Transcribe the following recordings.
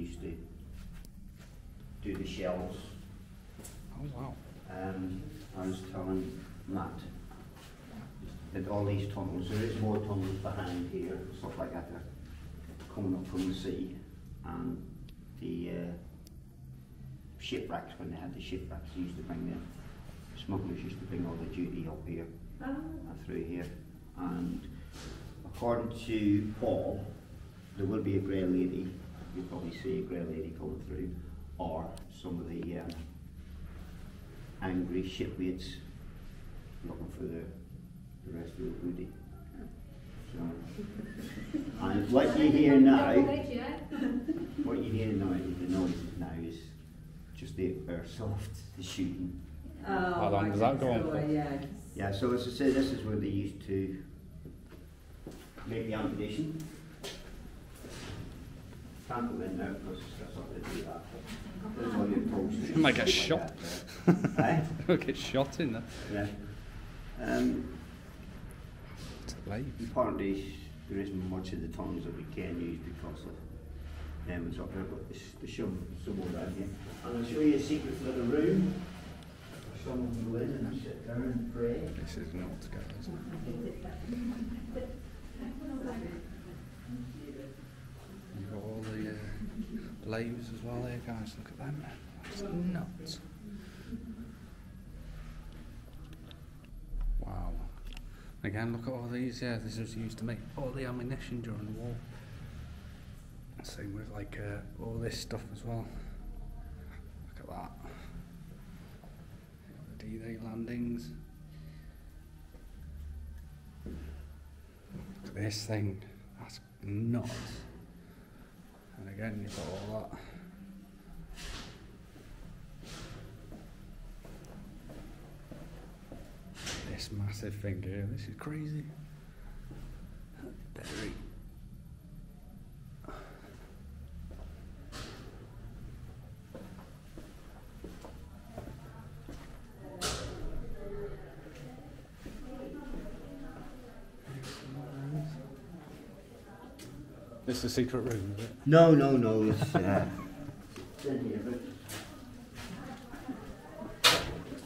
used to do the shells. Oh, wow. Um, I was telling Matt that all these tunnels, there is more tunnels behind here, stuff like that, they're coming up from the sea. And the uh, shipwrecks, when they had the shipwrecks, they used to bring the smugglers used to bring all the duty up here Oh, and through here. And according to Paul, there will be a grey lady. You'll probably see a grey lady coming through, or some of the um, angry shipmates looking for the, the rest of the booty. So, and what you hear now, what you hear now, the noise now is just the airsoft, the shooting. Oh, How long does that go on for? Yeah. Yeah, so as I say, this is where they used to make the ammunition. Can't go in there because that's not to do that. There's all your posters. You might get shot. that there. They'll get shot in there. Eh? Yeah. Um, It's a apparently, there isn't much of the tunnels that we can use because of them is up there, but there's, there's some, some more down here. And I'll show you a secret little room. Someone can go in and sit there and pray. This is not together, isn't it? You've all the uh, leaves as well there, guys. Look at them. It's nuts. Wow. Again, look at all these. Yeah, this was used to make all the ammunition during the war. Same with like uh, all this stuff as well. Look at that. The D-Day landings. Look at this thing. That's nuts. Again, you've got all that. This massive thing here. This is crazy. Very. This is a secret room, is it? No, no, no. It's, uh, it's in here, but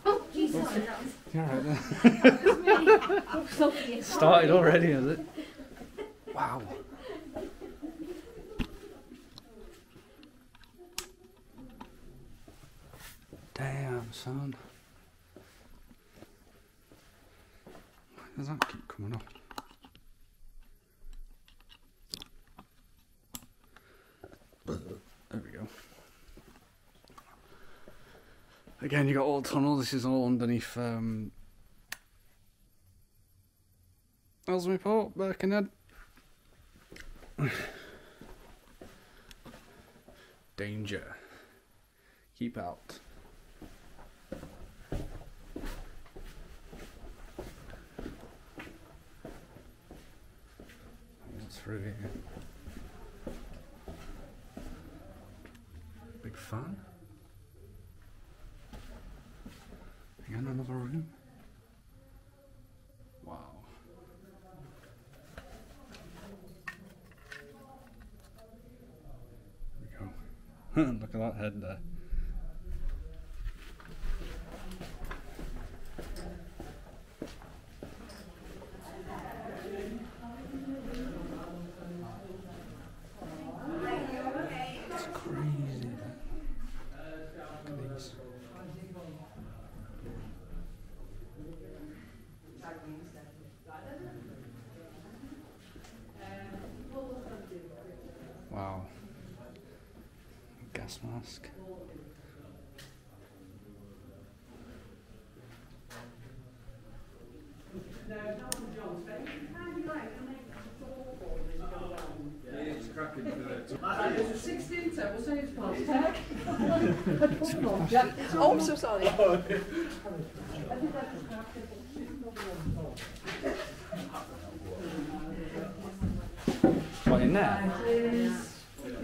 Oh, geez, sorry, that was, right there. that was me. I'm sorry. Started already, is it? Wow. Damn, son. Why does that keep coming up? There we go. Again, you got all tunnel. This is all underneath um, Ellesmere Port, Birkenhead. Danger. Keep out. What's through here? Big fan. Again, another room. Wow. There we go. Look at that head there. It's crazy. that. Look at these. Wow. Gas mask. It's 16 to, we'll say it's past 10. Oh, I'm so sorry. What in there?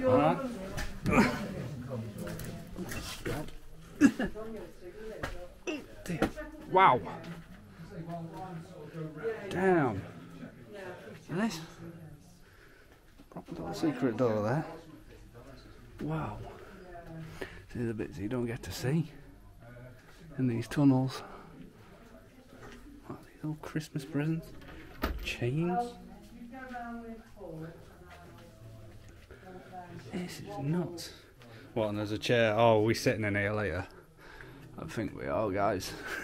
Alright. God. Dear. Wow. Damn. And this proper little secret door there. Wow. These are the bits you don't get to see in these tunnels. What are these little Christmas presents? Chains. This is nuts. What, and there's a chair. Oh, we're we sitting in here later? I think we are, guys.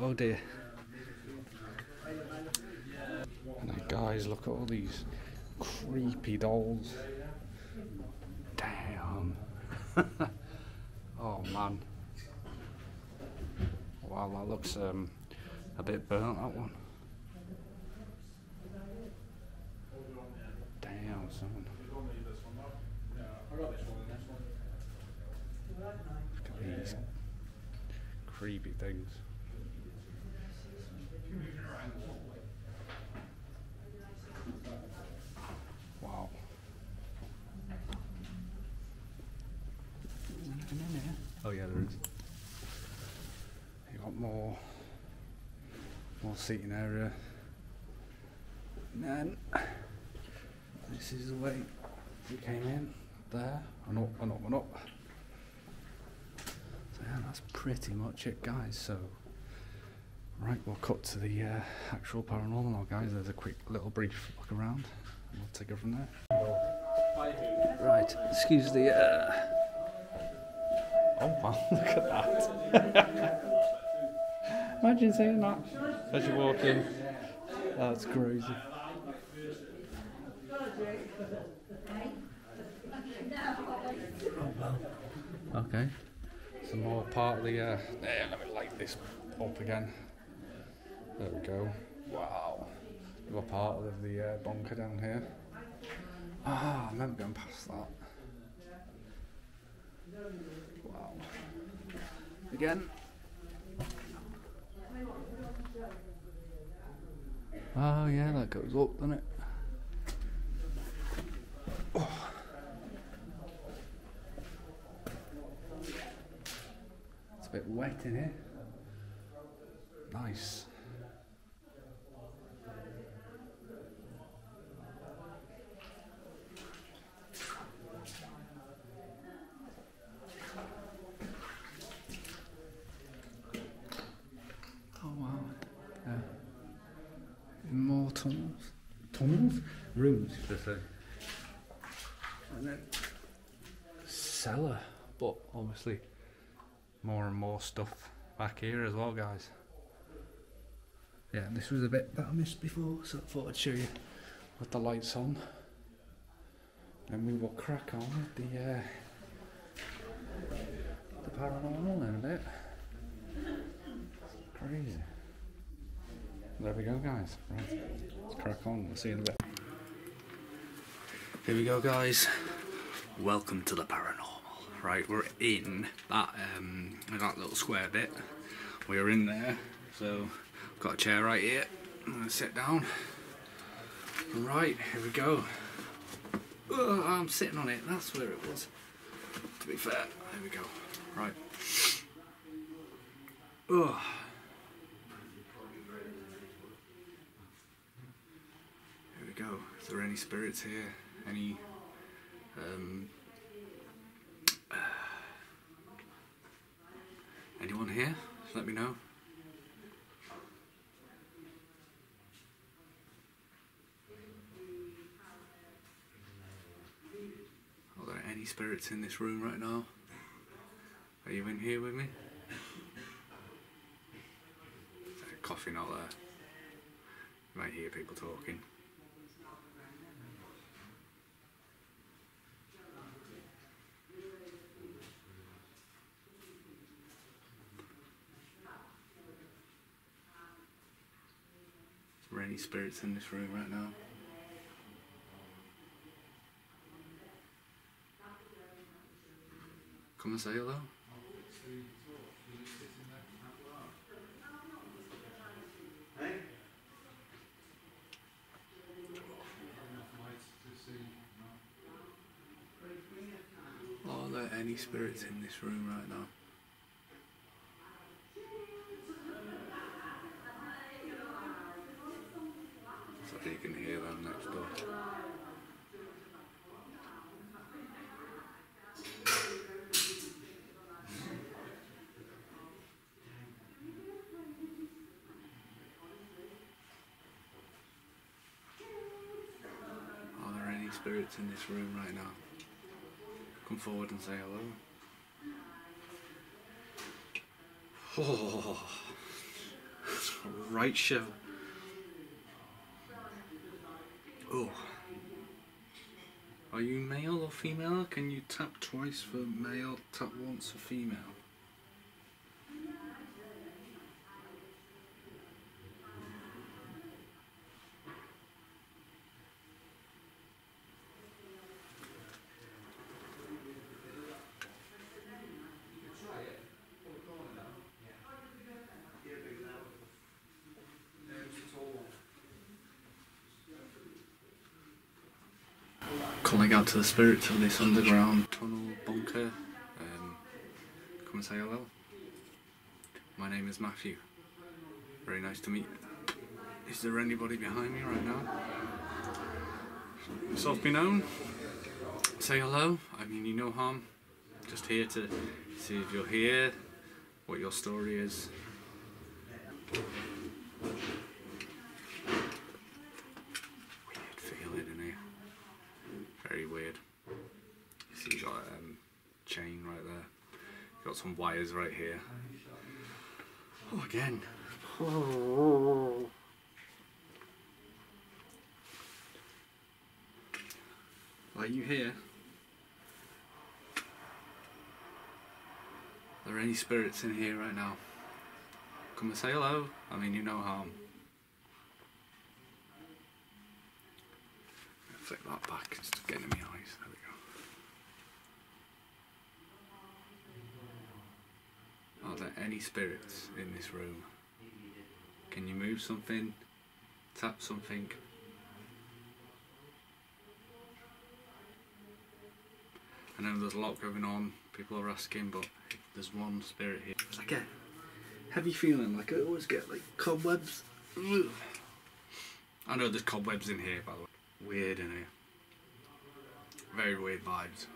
oh dear. Now, guys, look at all these creepy dolls. Damn. oh man. Wow, that looks um, a bit burnt, that one. Damn, son. These creepy things. Wow. Oh yeah, there is. You got more, more seating area. And then this is the way we came in. There and up and up and up. So yeah, that's pretty much it, guys. So. Right, we'll cut to the uh, actual paranormal now, guys. There's a quick little brief look around, and we'll take it from there. Right, excuse the. Uh... Oh wow, look at that! Imagine saying that as you walk in. That's crazy. Oh well. Okay. Some more part of the. Uh... There, let me light this up again. There we go. Wow. We've part of the uh, bunker down here. Ah, I remember going past that. Wow. Again. Oh yeah, that goes up, doesn't it? Oh. A bit wet in here. Nice. Oh wow. Yeah. More tunnels. Tunnels? Rooms, should say. And then cellar. But obviously more and more stuff back here as well guys. Yeah, this was a bit that I missed before, so I thought I'd show you with the lights on. And we will crack on with the uh, the paranormal in a bit. Crazy. There we go, guys. Right, let's crack on. We'll see you in a bit. Here we go, guys. Welcome to the paranormal. Right, we're in that um, that little square bit. We're in there, so got a chair right here. I'm gonna sit down. Right, here we go. Oh, I'm sitting on it. That's where it was. To be fair, there we go. Right. Oh. Here we go. Is there any spirits here? Any um, anyone here? Let me know. Are there any spirits in this room right now? Are you in here with me? Is coffee not there? You might hear people talking. Is any spirits in this room right now? Come and say hello. Are there any spirits in this room right now? you can hear them next door. Are there any spirits in this room right now? Come forward and say hello. Oh, right shiver. Oh. Are you male or female? Can you tap twice for male, tap once for female? Out to the spirits of this underground tunnel bunker. Um, come and say hello. My name is Matthew. Very nice to meet you. Is there anybody behind me right now? Yourself be known. Say hello. I mean you no harm. Just here to see if you're here, what your story is. Weird feeling in here. Very weird. You see, you got a um, chain right there. You wires right here. Oh, again. Oh. Are you here? Are there any spirits in here right now? Come and say hello. I mean, you no harm. Flick that back, it's getting in my eyes. There we go. There any spirits in this room? Can you move something? Tap something? I know there's a lot going on, people are asking, but there's one spirit here. I get heavy feeling, like I always get like cobwebs. I know there's cobwebs in here, by the way. Weird in here. Very weird vibes.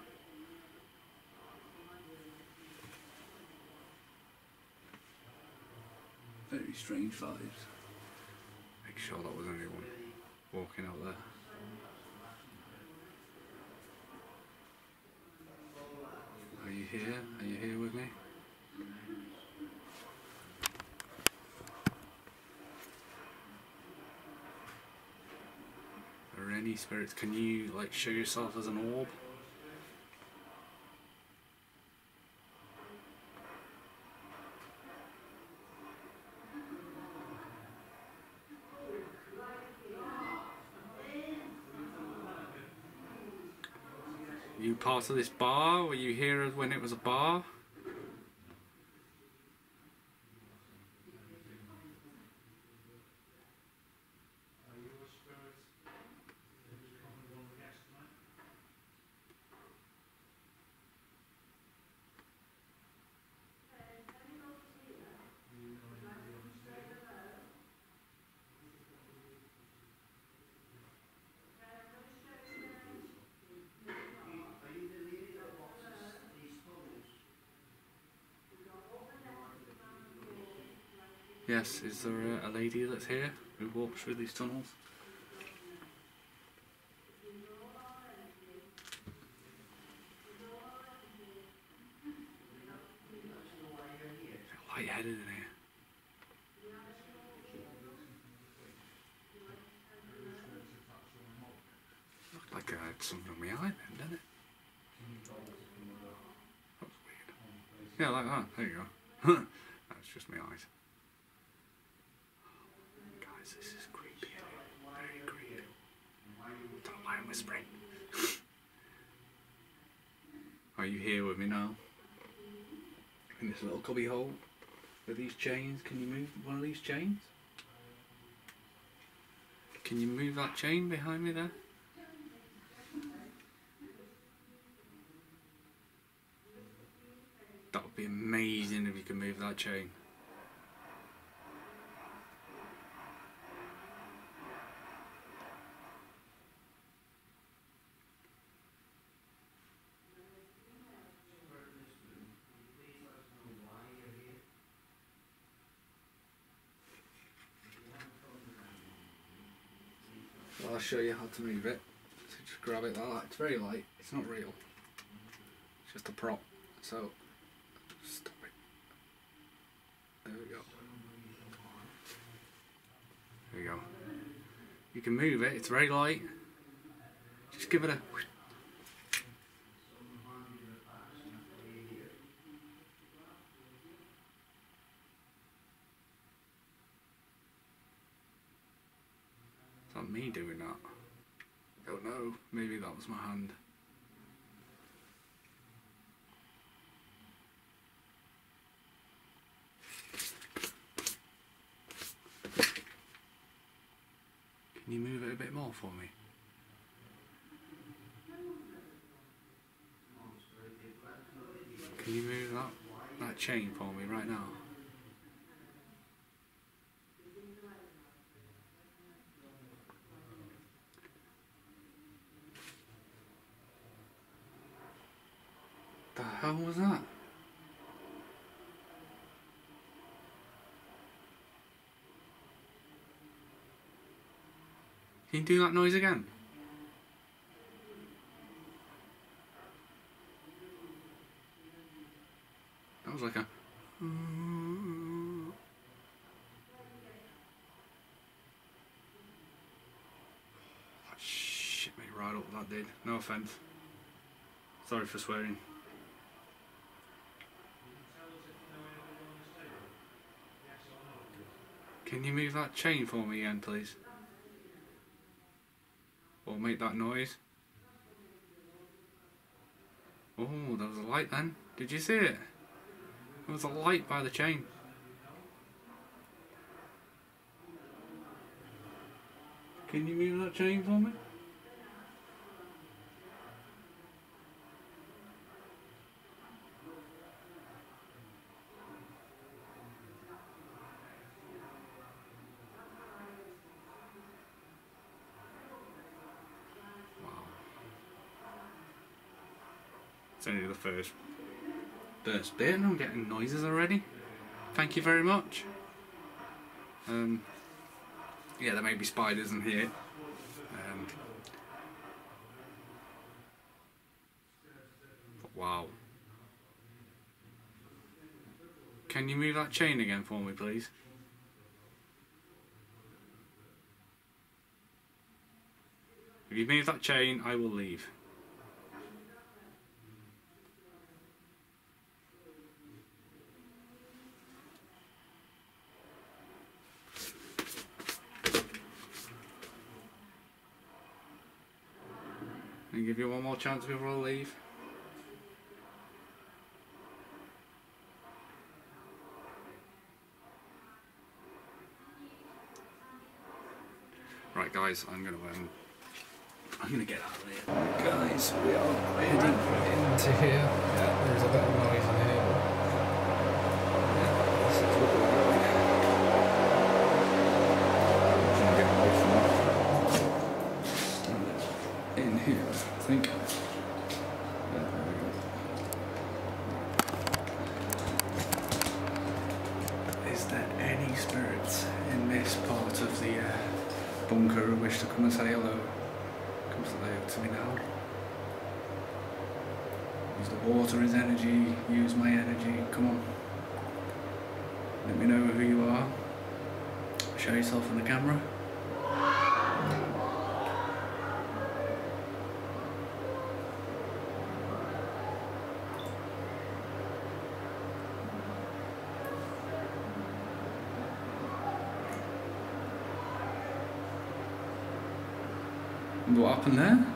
Very strange vibes. Make sure that was anyone walking out there. Are you here? Are you here with me? Are any spirits? Can you like show yourself as an orb? Part of this bar? Were you here when it was a bar? Is there a, a lady that's here who walks through these tunnels? Lightheaded in here. Looked like I had something on my eye then, didn't it? That was weird. Yeah, like that. There you go. That's just my eyes. Guys, this is creepy. Very creepy. Don't mind whispering. Are you here with me now? In this little cubby hole with these chains. Can you move one of these chains? Can you move that chain behind me there? That would be amazing if you could move that chain. Show you how to move it. So just grab it like that. It's very light. It's not real. It's just a prop. So stop it. There we go. There we go. You can move it. It's very light. Just give it a. Is that me doing that? Don't know. Maybe that was my hand. Can you move it a bit more for me? Can you move that that chain for me right now? The hell was that? Can you do that noise again? That was like a. That shit me right up, that did. No offence. Sorry for swearing. Can you move that chain for me again, please? Or make that noise? Oh, there was a light then. Did you see it? There was a light by the chain. Can you move that chain for me? The first first bit and I'm getting noises already. Thank you very much. Um, yeah, there may be spiders in here. Um, wow. Can you move that chain again for me, please? If you move that chain, I will leave. And give you one more chance before I leave. Right, guys, I'm gonna um, I'm gonna get out of here. Guys, we are heading into here. Yeah, there's a bit of noise to come and say hello? Come to me now. Use the water as energy, use my energy, come on. Let me know who you are. Show yourself on the camera. What happened there?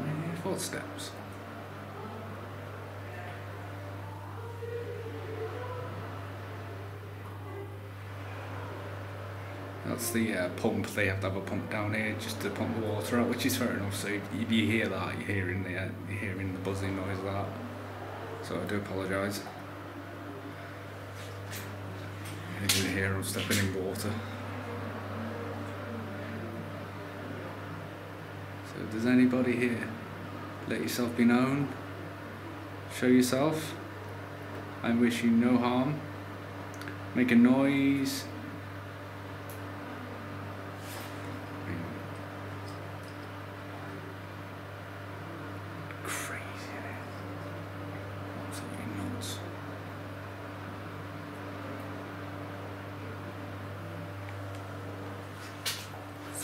I hear Footsteps. That's the uh, pump. They have to have a pump down here just to pump the water out, which is fair enough. So if you hear that, you're hearing the uh, you're hearing the buzzing noise of that. So I do apologise. You didn't hear them stepping in water. So does anybody here let yourself be known, show yourself. I wish you no harm. Make a noise. Crazy, isn't it? Absolutely nuts. Is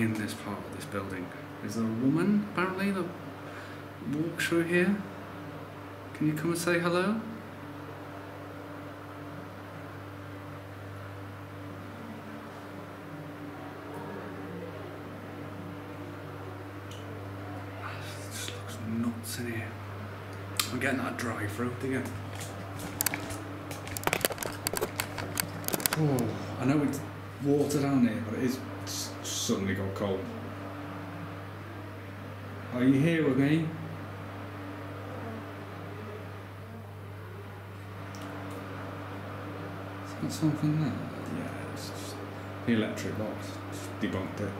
in this part of this building? Is there a woman apparently that walks through here? Can you come and say hello? Looks nuts in here. I'm getting that dry throat again. Oh, I know it's water down here, but it is suddenly got cold. Are you here with me? Is that something there? Yeah, it's just the electric box. Just debunked it.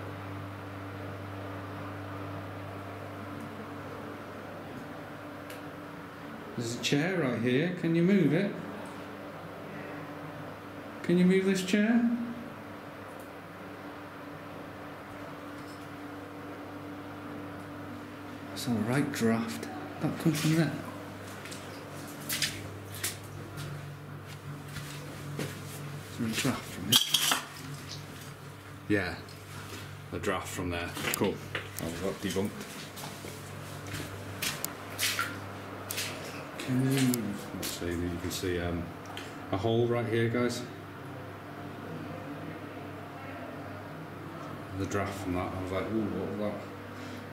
There's a chair right here. Can you move it? Can you move this chair? That's all right draft. That comes from there. Is there a draft from it? Yeah, a draft from there. Cool. I got debunked. Can you? Let's see. You can see um, a hole right here, guys. The draft from that. I was like, ooh, what was that?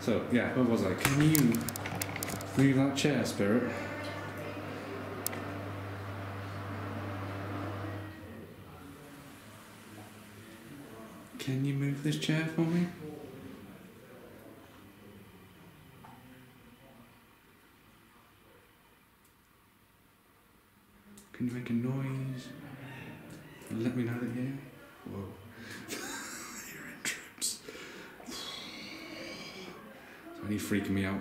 So yeah, what was I? Can you move that chair, Spirit? Can you move this chair for me? Can you make a noise? And let me know that you're here. Whoa. you're in trips. It's only freaking me out.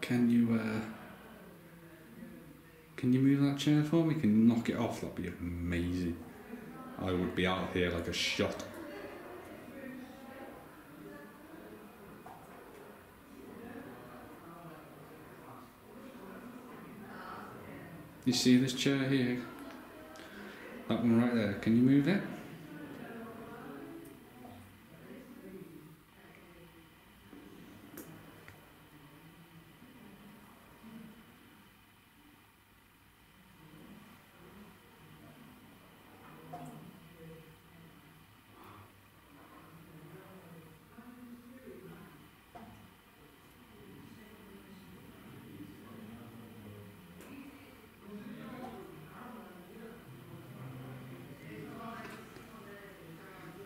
Can you, uh. Can you move that chair for me? Can you knock it off? That'd be amazing. I would be out of here like a shot. You see this chair here? That one right there. Can you move it?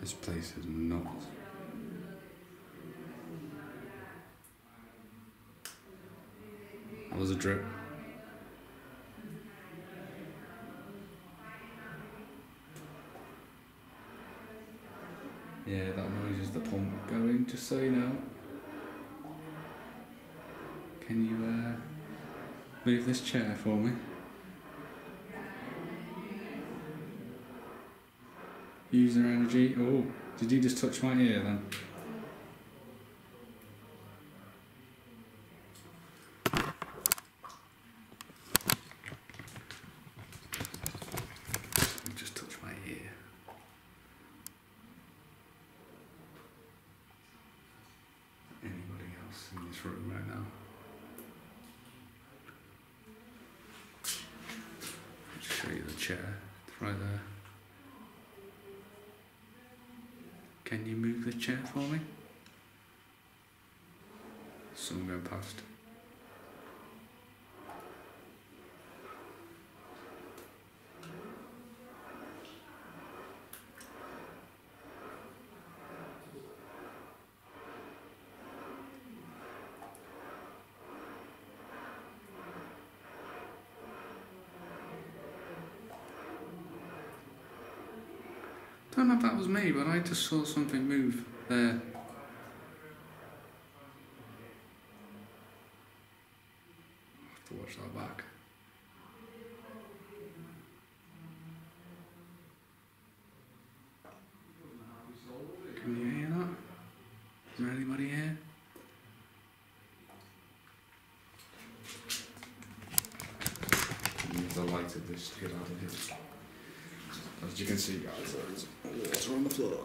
This place is nuts. That was a drip. Yeah, that noise is the pump going, just so you know. Can you uh, move this chair for me? User energy. Oh, did you just touch my ear then? that was me, but I just saw something move there. I'll have to watch that back. Can you hear that? Is there anybody here? Use the light of this to get out of here. As you can see, guys, there is water on the floor.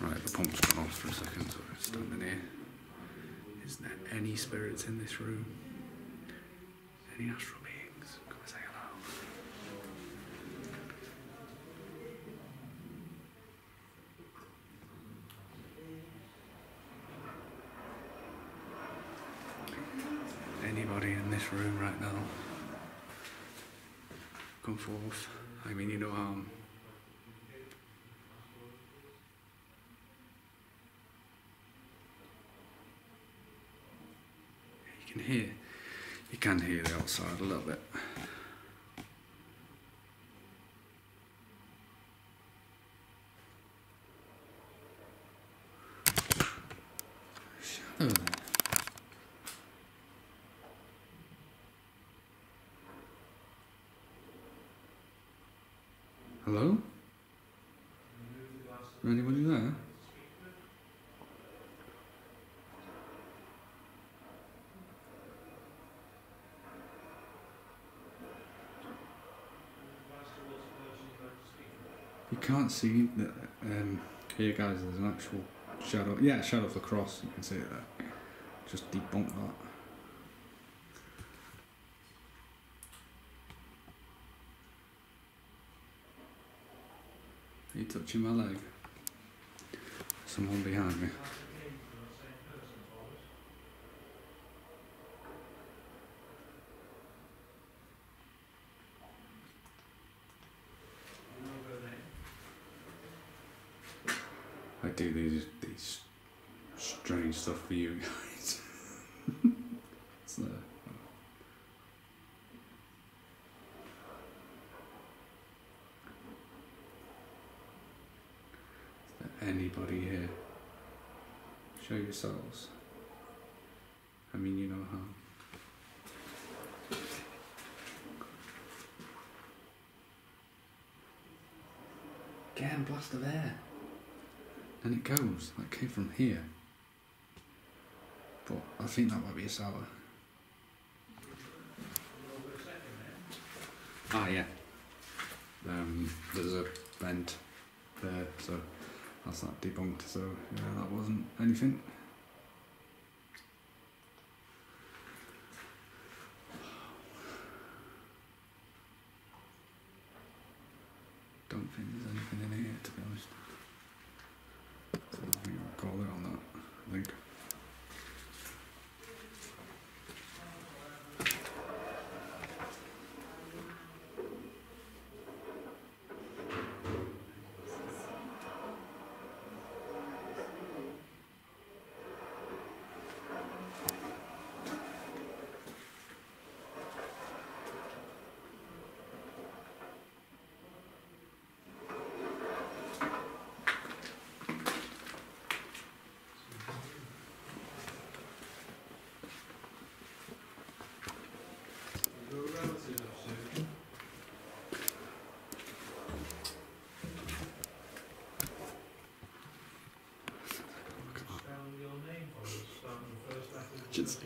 Right, the pump's gone off for a second, so it's standing here. Is there any spirits in this room? Any astral beings? Come and say hello. Anybody in this room right now? Come forth. I mean you no harm. You can hear, you can hear the outside a little bit. Hello? Anybody there? You can't see that. um, here, guys. There's an actual shadow. Yeah, shadow of the cross. You can see it there. Just debunk that. Are you touching my leg? Someone behind me. I do these these strange stuff for you guys. Uh, Is there anybody here? Show yourselves. I mean, you know how. Get a blast of air. And it goes. That came from here. But I think that might be a sour. Ah, yeah. Um, there's a vent there, so that's that debunked. So yeah, that wasn't anything. Don't think there's anything in here, to be honest. So I think I'll call it on that. I think. Just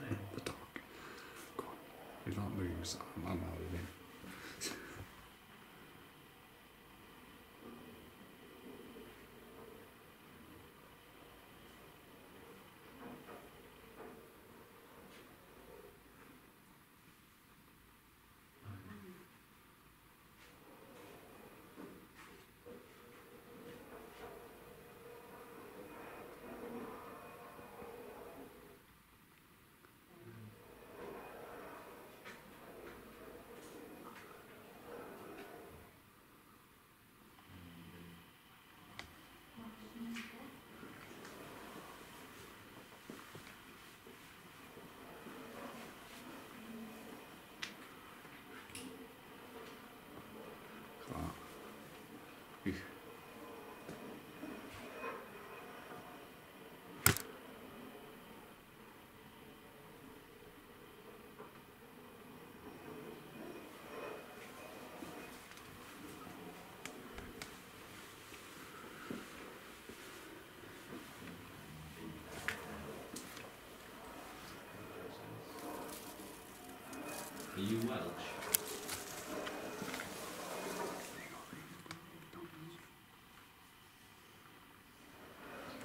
Are you Welsh?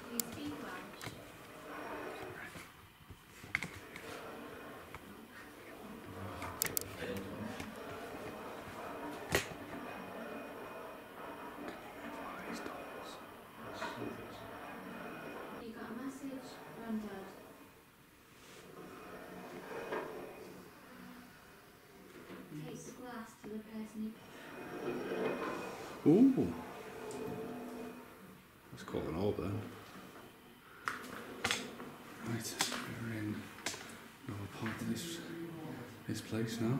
Do you speak Welsh? You got a message, Grandad? Take the glass to the who Ooh. Let's call an order. Right, we're in another part of this this place now.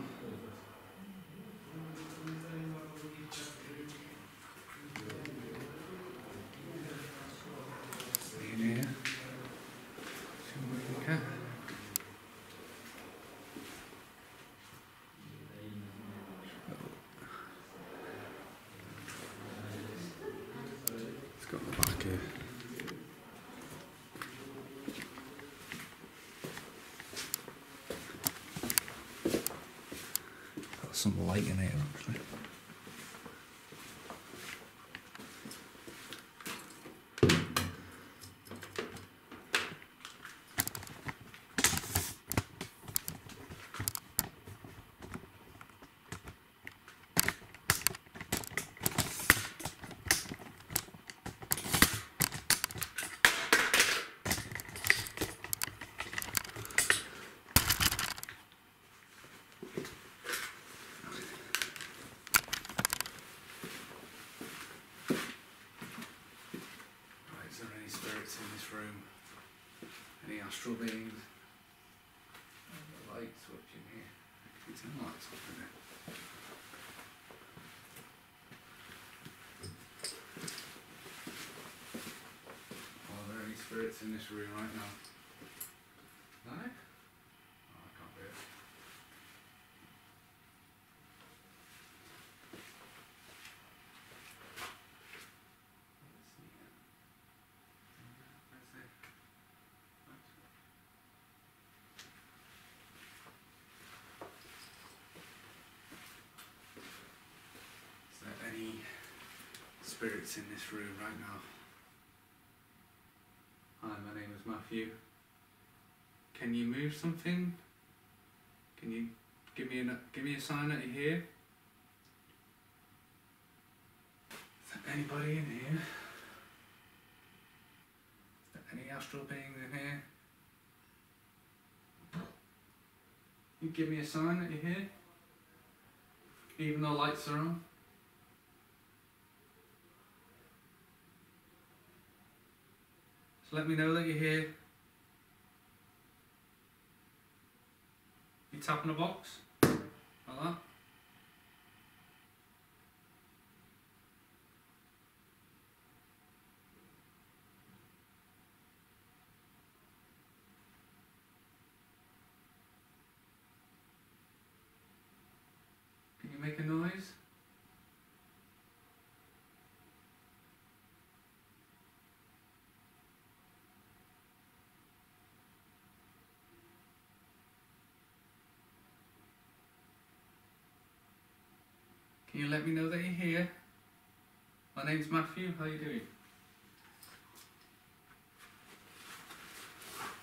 See in here. See what we can get. It's got the back here. Got some light in here actually. Right, is there any spirits in this room? Any astral beings? The light switch in here. Can you turn the lights off in there? Are spirits in this room right now? No? Oh, I can't do it. Is there any spirits in this room right now? Hi, name. Can you move something? Can you give me a give me a sign that you're here? Is there anybody in here? Is there any astral beings in here? You give me a sign that you're here? Even though lights are on? So let me know that you're here. You tap on a box? Like that? Can you make a noise? Can you let me know that you're here? My name's Matthew. How are you doing?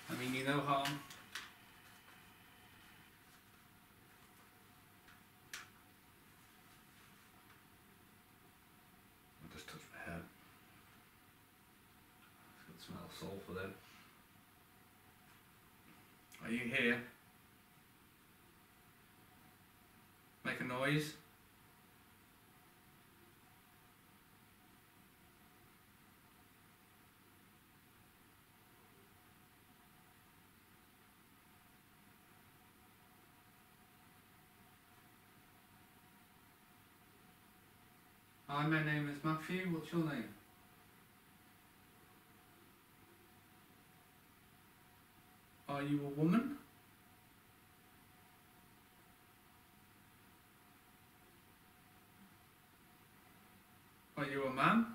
I mean, you no harm. I just touched my head. It's got smell of sulphur then. Are you here? Make a noise. Hi, my name is Matthew. What's your name? Are you a woman? Are you a man?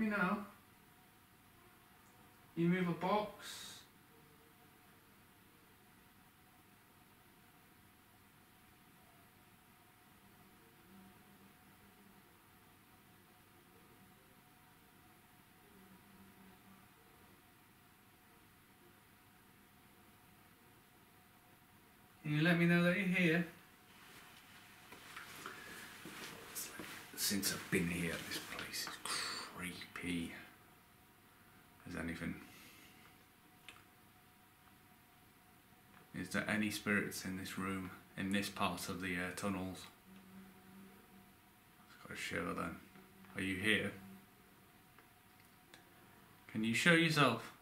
Me now? You move a box. You let me know that you're here? Since I've been here, this place is creepy as anything. Is there any spirits in this room, in this part of the uh, tunnels? It's got a shiver then. Are you here? Can you show yourself?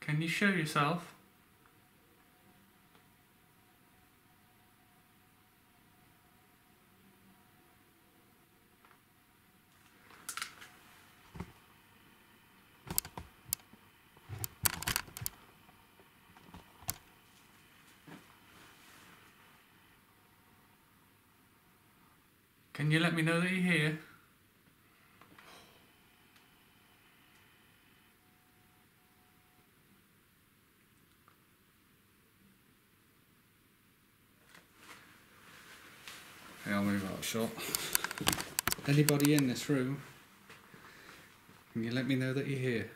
Can you show yourself? Can you let me know that you're here? I'll move out shot. Anybody in this room? Can you let me know that you're here?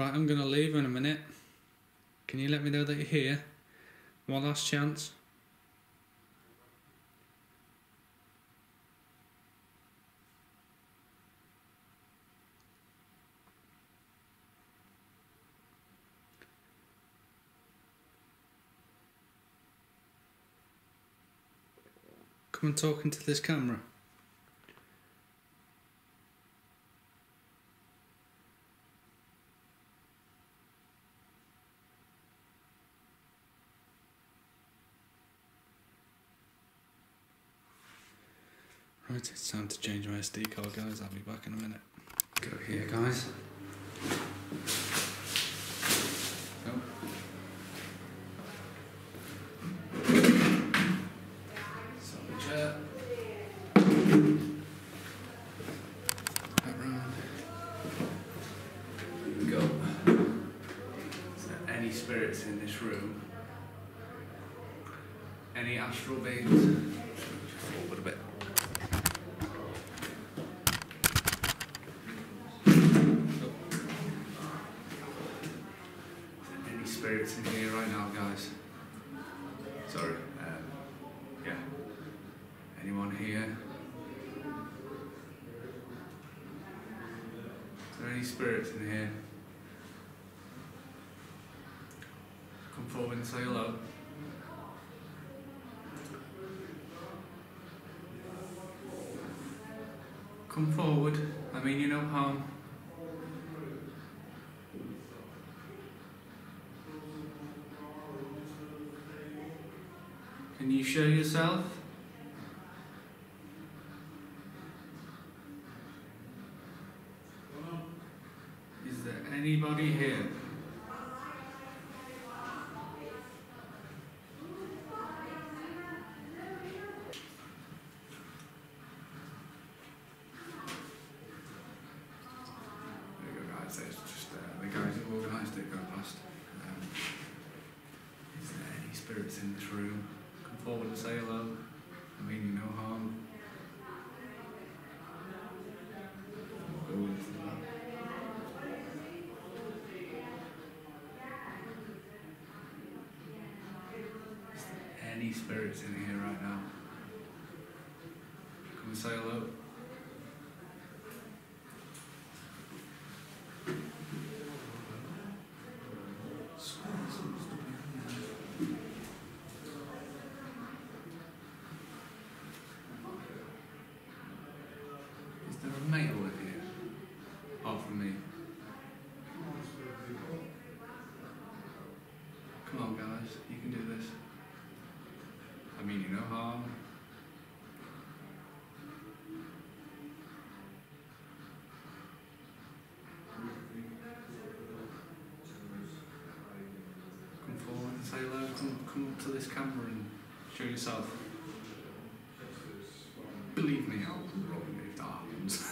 Right, I'm gonna leave in a minute. Can you let me know that you're here? One last chance. Come and talk into this camera. Right, time to change my SD card, guys. I'll be back in a minute. Go here, guys. There any spirits in here? Come forward and say hello. Come forward. I mean you no harm. Can you show yourself? Is there anybody here? There you go, guys. There's just uh, the guys who organised it go past. Um, is there any spirits in this room? Come forward and say hello. I mean you no harm. Go into that. Is there any spirits in here right now? Come and say hello. Is there a male in here? Apart from me. I mean you no harm. Come forward and say hello. Come, come up to this camera and show yourself. Believe me, I'll run if that happens.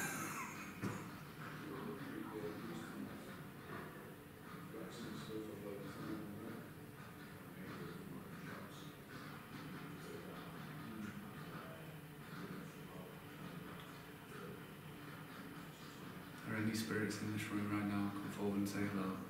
Are any spirits in this room right now? Come forward and say hello.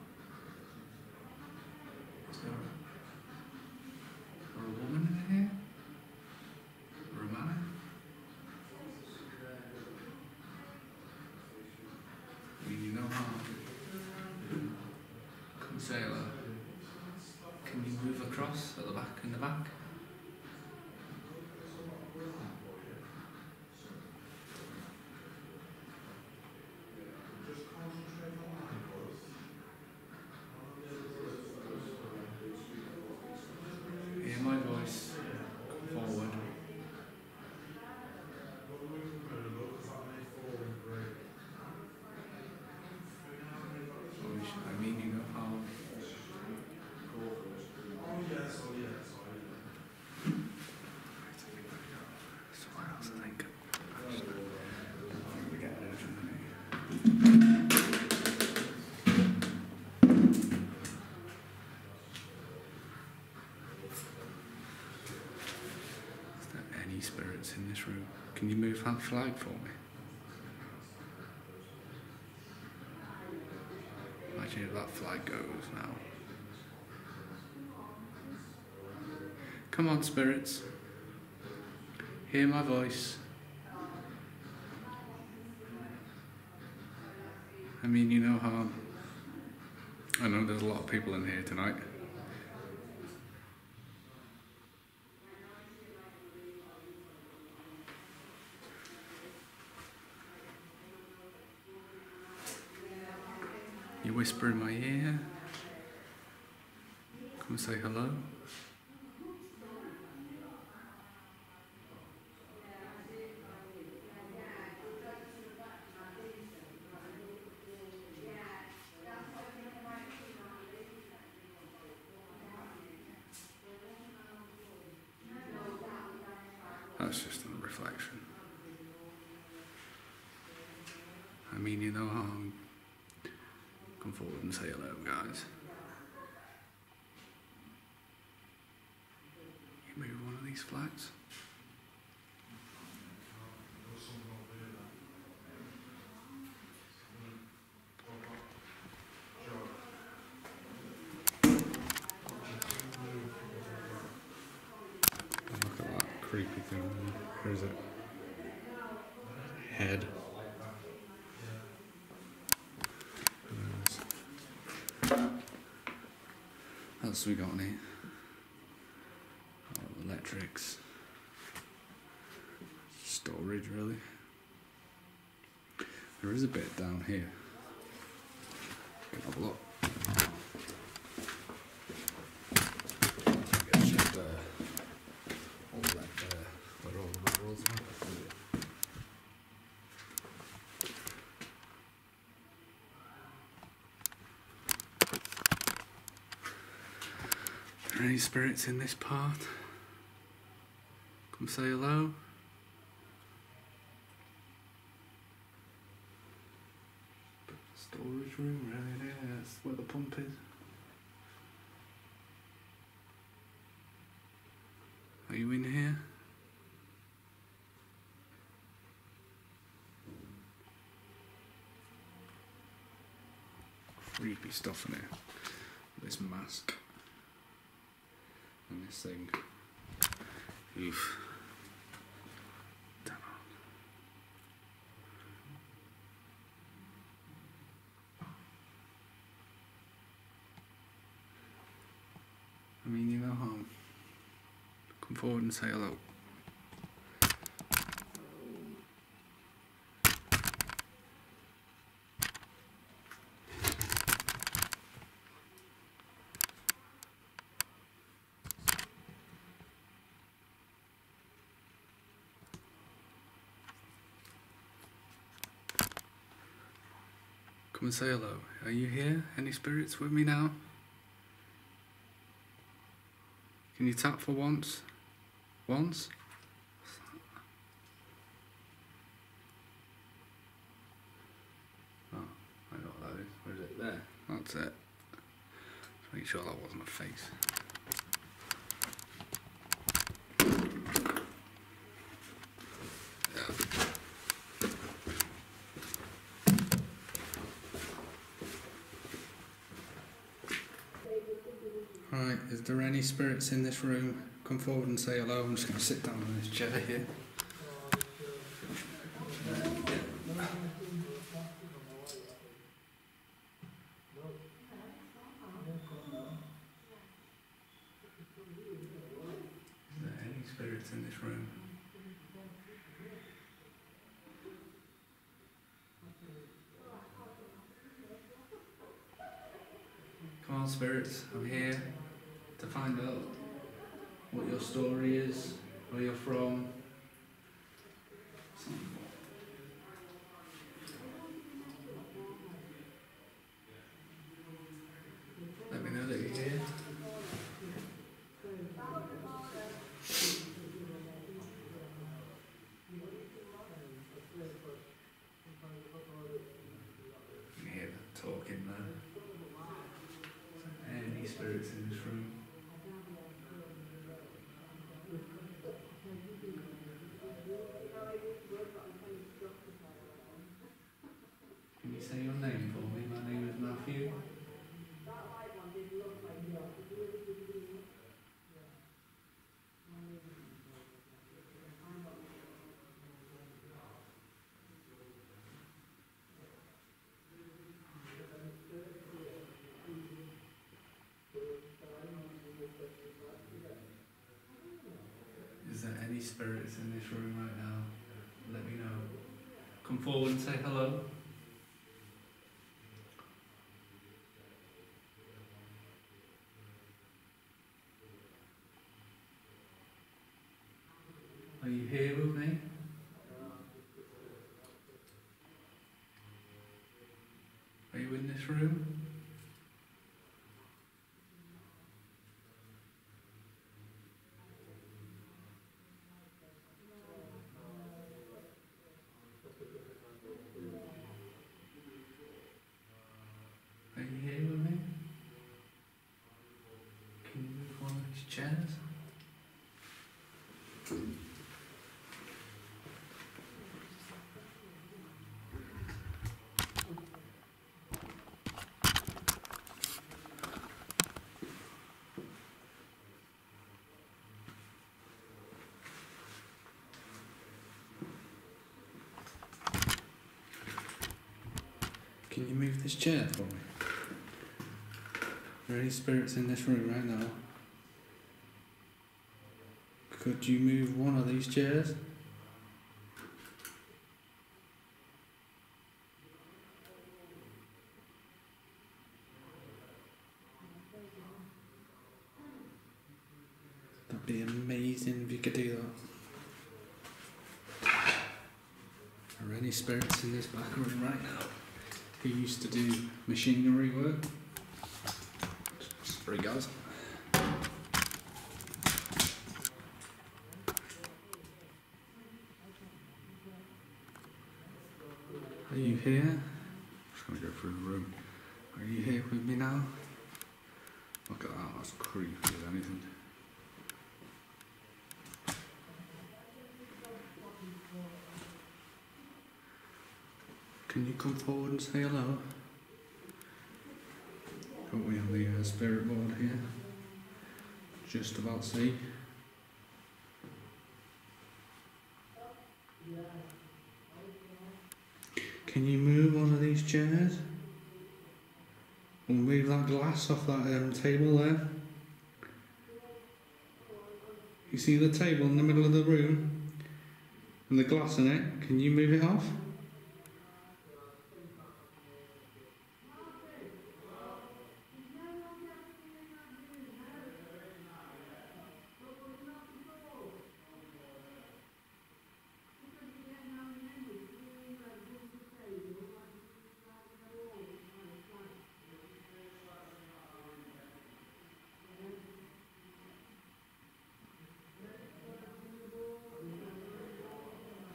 At the back in the back? Hear my voice. Come forward. Voice, I mean you know how. Somewhere else, I think. I think we get urgent, don't we? Is there spirits in this room? Can you move that flag for me? Imagine if that flag goes now. Come on, spirits. Hear my voice. I mean, you know how. I know there's a lot of people in here tonight. Whisper in my ear. Come say hello. Where is it? Head. What else we got on here? Oh, electrics. Storage, really. There is a bit down here. Can have a look. It's just, uh, all that there, where all the barrels are. Are there spirits in this part? Come say hello. Storage room, right there, that's where the pump is. Are you in here? Creepy stuff in here. This mask this thing. Oof. I mean, you know harm. Come forward and say hello. Come and say hello. Are you here? Any spirits with me now? Can you tap for once? Once? Oh, I know what that is. Where is it? There. That's it. Make sure that wasn't a face. Yeah. Right, is there any spirits in this room? Come forward and say hello. I'm just going to sit down on this chair here. Is there any spirits in this room? Come on, spirits. I'm here to find out what your story is, where you're from. Let me know that you're here. You can hear them talking there. Any spirits in this room? Can you say your name for me? My name is Matthew. Is there spirits in this room right now? Let me know. Come forward and say hello. Are you here with me? Are you in this room? Are you here with me? Can you chairs? Can you move this chair for me? Are there any spirits in this room right now? Could you move one of these chairs? That'd be amazing if you could do that. Are any spirits in this back room right now who used to do machinery work? Three guys. Are you here? I'm just gonna go through the room. Are you here with me now? Look at that, that's creepy as anything. Can you come forward and say hello? Got me on the uh, spirit board here. Just about see. Can you move one of these chairs? Or move that glass off that um, table there? You see the table in the middle of the room? And the glass in it? Can you move it off?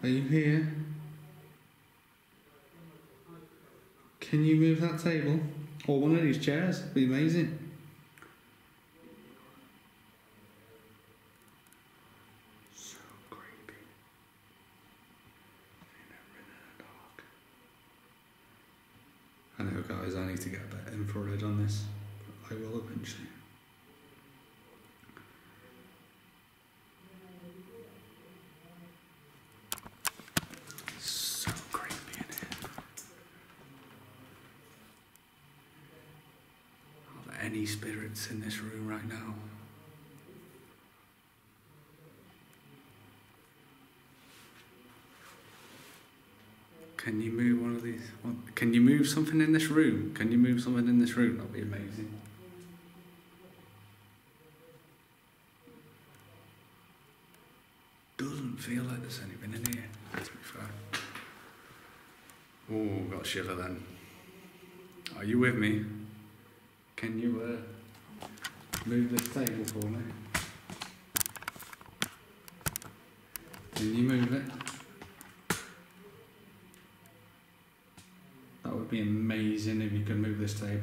Are you here? Can you move that table? Or one of these chairs? It'd be amazing. So creepy. I know, guys, I need to get a infrared on this. I will eventually. So creepy in here. Spirits in this room right now? Can you move one of these? Can you move something in this room? Can you move something in this room? That'd be amazing. Doesn't feel like there's anything in here, to be fair. Oh, got a shiver then. Are you with me? Can you uh, move this table for me? Can you move it? That would be amazing if you could move this table.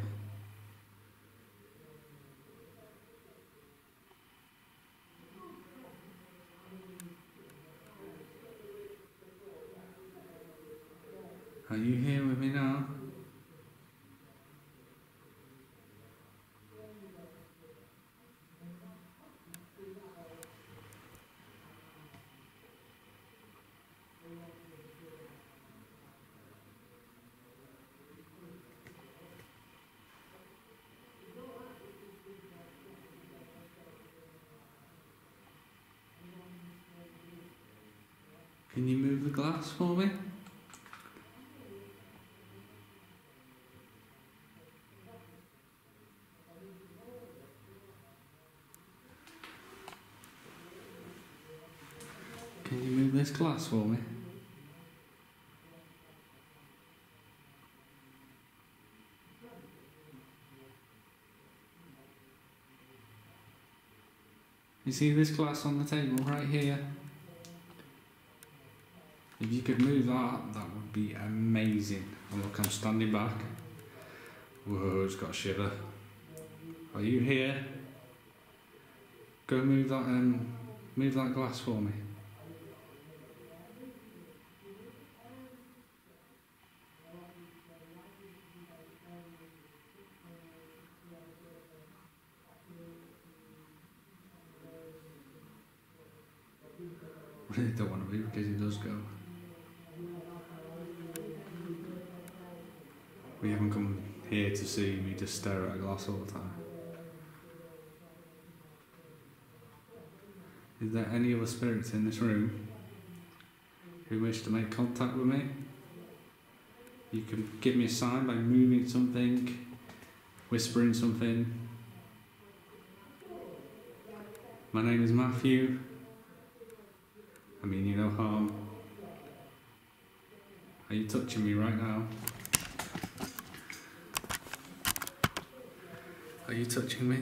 Are you here with me now? Can you move the glass for me? Can you move this glass for me? You see this glass on the table right here? If you could move that, that would be amazing. And look, I'm standing back. Whoa, it's got a shiver. Are you here? Go move that um move that glass for me. I really don't want to move because he does go. We haven't come here to see me just stare at a glass all the time. Is there any other spirits in this room who wish to make contact with me? You can give me a sign by moving something, whispering something. My name is Matthew. I mean you no harm. Are you touching me right now? Are you touching me?